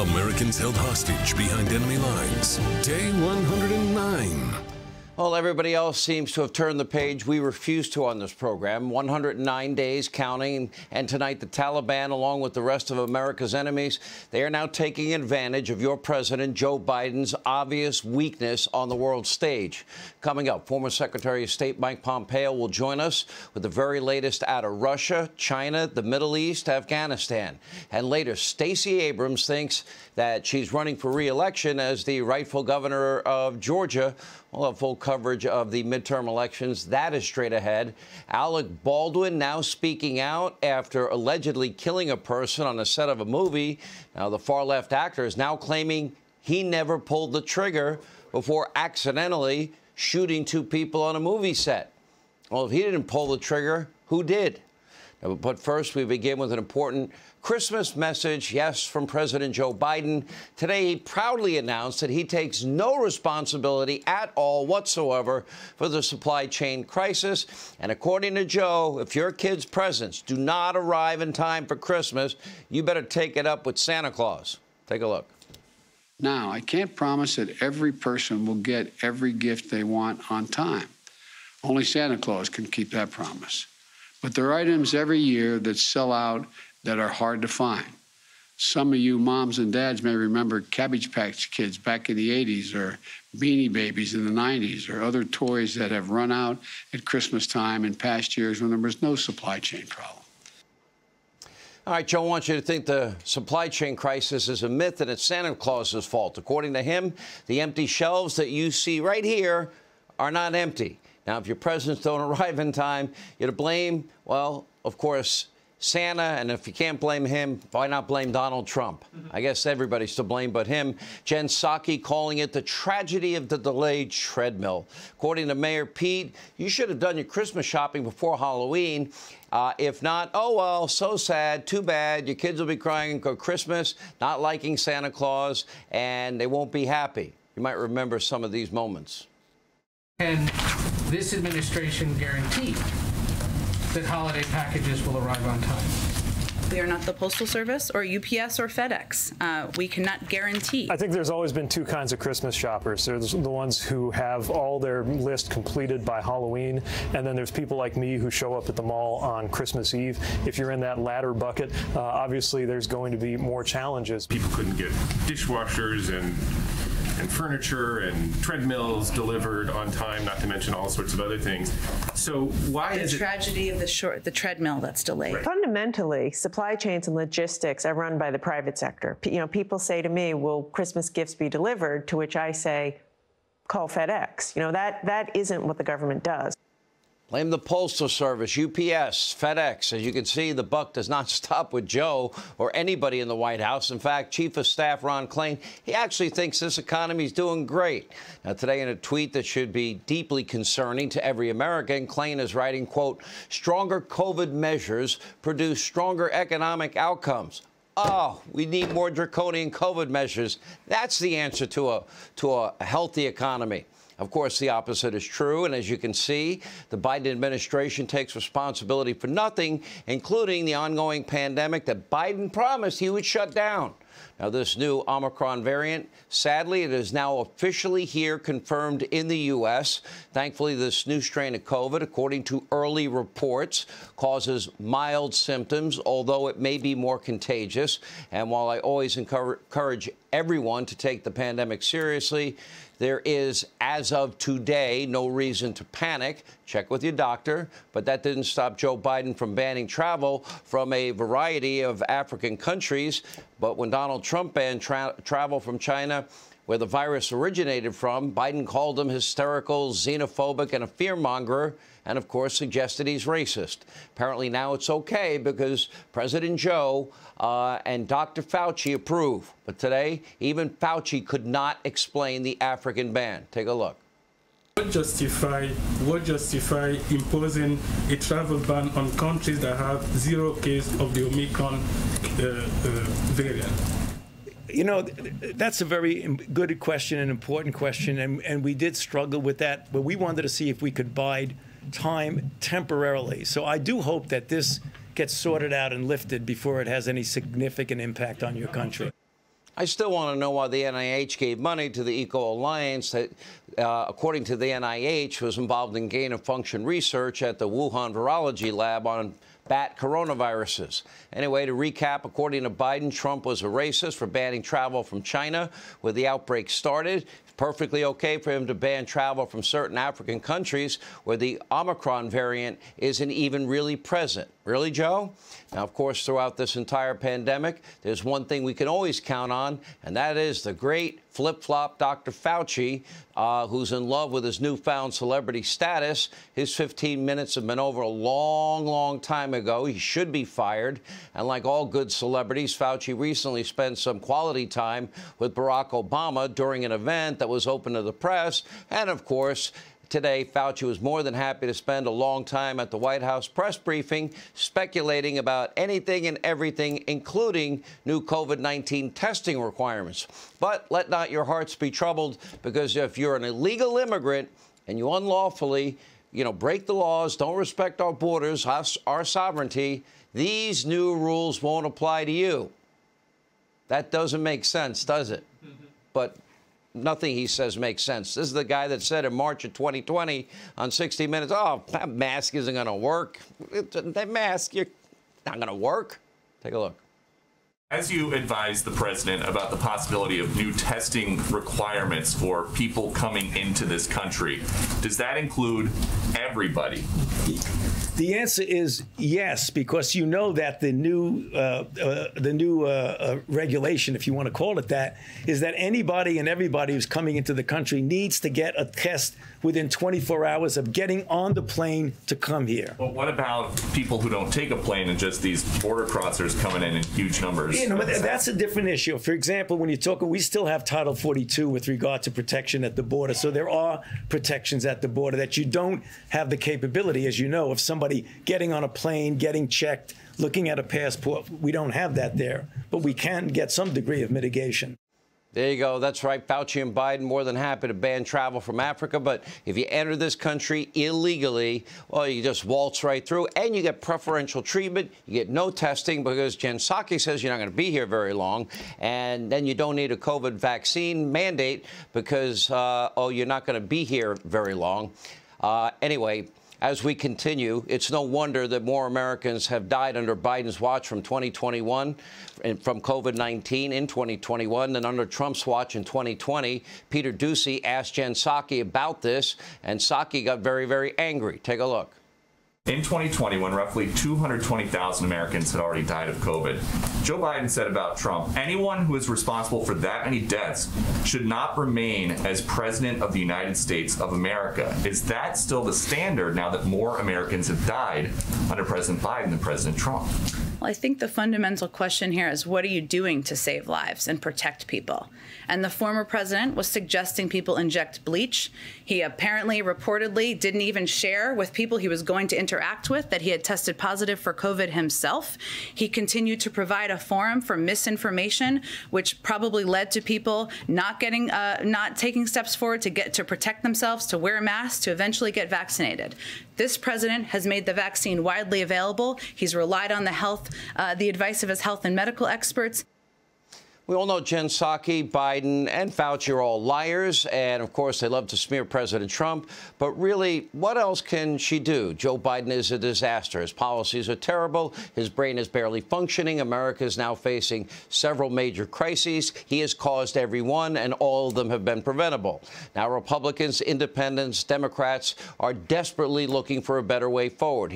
Americans held hostage behind enemy lines. Day 109. Well, everybody else seems to have turned the page. We refuse to on this program. 109 days counting. And tonight, the Taliban, along with the rest of America's enemies, they are now taking advantage of your president, Joe Biden's obvious weakness on the world stage. Coming up, former Secretary of State Mike Pompeo will join us with the very latest out of Russia, China, the Middle East, Afghanistan. And later, Stacey Abrams thinks that she's running for re-election as the rightful governor of Georgia. We'll have full coverage of the midterm elections. That is straight ahead. Alec Baldwin now speaking out after allegedly killing a person on the set of a movie. Now, the far left actor is now claiming he never pulled the trigger before accidentally shooting two people on a movie set. Well, if he didn't pull the trigger, who did? But first, we begin with an important Christmas message, yes, from President Joe Biden. Today, he proudly announced that he takes no responsibility at all whatsoever for the supply chain crisis. And according to Joe, if your kids' presents do not arrive in time for Christmas, you better take it up with Santa Claus. Take a look. Now, I can't promise that every person will get every gift they want on time. Only Santa Claus can keep that promise. But there are items every year that sell out that are hard to find. Some of you moms and dads may remember Cabbage Patch Kids back in the 80s or Beanie Babies in the 90s or other toys that have run out at Christmas time in past years when there was no supply chain problem. All right, Joe wants you to think the supply chain crisis is a myth and it's Santa Claus's fault. According to him, the empty shelves that you see right here are not empty. Now, if your presents don't arrive in time, you're to blame, well, of course, Santa, and if you can't blame him, why not blame Donald Trump? I guess everybody's to blame but him. Jen Psaki calling it the tragedy of the delayed treadmill. According to Mayor Pete, you should have done your Christmas shopping before Halloween. Uh, if not, oh well, so sad, too bad. Your kids will be crying for Christmas, not liking Santa Claus, and they won't be happy. You might remember some of these moments. And this administration guaranteed that holiday packages will arrive on time. We are not the Postal Service or UPS or FedEx. Uh, we cannot guarantee. I think there's always been two kinds of Christmas shoppers. There's the ones who have all their list completed by Halloween, and then there's people like me who show up at the mall on Christmas Eve. If you're in that latter bucket, uh, obviously there's going to be more challenges. People couldn't get dishwashers and and furniture and treadmills delivered on time, not to mention all sorts of other things. So why the is it tragedy of the short the treadmill that's delayed? Right. Fundamentally, supply chains and logistics are run by the private sector. You know, people say to me, "Will Christmas gifts be delivered?" To which I say, "Call FedEx." You know, that that isn't what the government does. Blame the Postal Service, UPS, FedEx. As you can see, the buck does not stop with Joe or anybody in the White House. In fact, Chief of Staff Ron Klain, he actually thinks this economy is doing great. Now, today in a tweet that should be deeply concerning to every American, Klain is writing, quote, stronger COVID measures produce stronger economic outcomes. Oh, we need more draconian COVID measures. That's the answer to a, to a healthy economy. Of course, the opposite is true. And as you can see, the Biden administration takes responsibility for nothing, including the ongoing pandemic that Biden promised he would shut down. Now, this new Omicron variant, sadly, it is now officially here, confirmed in the U.S. Thankfully, this new strain of COVID, according to early reports, causes mild symptoms, although it may be more contagious. And while I always encourage everyone to take the pandemic seriously, there is, as of today, no reason to panic. Check with your doctor. But that didn't stop Joe Biden from banning travel from a variety of African countries. But when Donald Trump banned tra travel from China, where the virus originated from, Biden called him hysterical, xenophobic, and a fearmonger and, of course, suggested he's racist. Apparently now it's okay because President Joe uh, and Dr. Fauci approve. But today, even Fauci could not explain the African ban. Take a look. What justify what justify imposing a travel ban on countries that have zero case of the Omicron uh, uh, variant? You know, that's a very good question, an important question, and, and we did struggle with that, but we wanted to see if we could bide time temporarily. So I do hope that this gets sorted out and lifted before it has any significant impact on your country. I still want to know why the NIH gave money to the Eco Alliance that, uh, according to the NIH, was involved in gain of function research at the Wuhan Virology Lab on bat coronaviruses. Anyway, to recap, according to Biden, Trump was a racist for banning travel from China where the outbreak started. Perfectly okay for him to ban travel from certain African countries where the Omicron variant isn't even really present. Really, Joe? Now, of course, throughout this entire pandemic, there's one thing we can always count on, and that is the great flip flop Dr. Fauci, uh, who's in love with his newfound celebrity status. His 15 minutes have been over a long, long time ago. He should be fired. And like all good celebrities, Fauci recently spent some quality time with Barack Obama during an event that was open to the press. And of course, Today, Fauci was more than happy to spend a long time at the White House press briefing speculating about anything and everything, including new COVID 19 testing requirements. But let not your hearts be troubled, because if you're an illegal immigrant and you unlawfully you know, break the laws, don't respect our borders, us, our sovereignty, these new rules won't apply to you. That doesn't make sense, does it? Mm-hmm. But nothing he says makes sense. This is the guy that said in March of 2020 on 60 Minutes, oh, that mask isn't going to work. That mask, you're not going to work. Take a look. As you advised the president about the possibility of new testing requirements for people coming into this country, does that include everybody? The answer is yes, because you know that the new uh, uh, the new uh, uh, regulation, if you want to call it that, is that anybody and everybody who's coming into the country needs to get a test within 24 hours of getting on the plane to come here. But what about people who don't take a plane and just these border crossers coming in in huge numbers? You know, that's a different issue. For example, when you're talking, we still have Title 42 with regard to protection at the border. So there are protections at the border that you don't have the capability, as you know, of somebody getting on a plane, getting checked, looking at a passport. We don't have that there, but we can get some degree of mitigation. There you go. That's right. Fauci and Biden more than happy to ban travel from Africa. But if you enter this country illegally, well, you just waltz right through and you get preferential treatment. You get no testing because Jen Psaki says you're not going to be here very long. And then you don't need a COVID vaccine mandate because, uh, oh, you're not going to be here very long. Uh, anyway, as we continue, it's no wonder that more Americans have died under Biden's watch from 2021 and from COVID 19 in 2021 than under Trump's watch in 2020. Peter Doocy asked Jen Psaki about this, and Psaki got very, very angry. Take a look. In 2020, when roughly 220,000 Americans had already died of COVID, Joe Biden said about Trump anyone who is responsible for that many deaths should not remain as president of the United States of America. Is that still the standard now that more Americans have died under President Biden than President Trump? I think the fundamental question here is what are you doing to save lives and protect people? And the former president was suggesting people inject bleach. He apparently, reportedly, didn't even share with people he was going to interact with that he had tested positive for COVID himself. He continued to provide a forum for misinformation, which probably led to people not getting, uh, not taking steps forward to get to protect themselves, to wear masks, to eventually get vaccinated. This president has made the vaccine widely available. He's relied on the health, uh, the advice of his health and medical experts. We all know Jen Psaki, Biden, and Fauci are all liars, and of course they love to smear President Trump. But really, what else can she do? Joe Biden is a disaster. His policies are terrible. His brain is barely functioning. America is now facing several major crises. He has caused every one, and all of them have been preventable. Now, Republicans, independents, Democrats are desperately looking for a better way forward.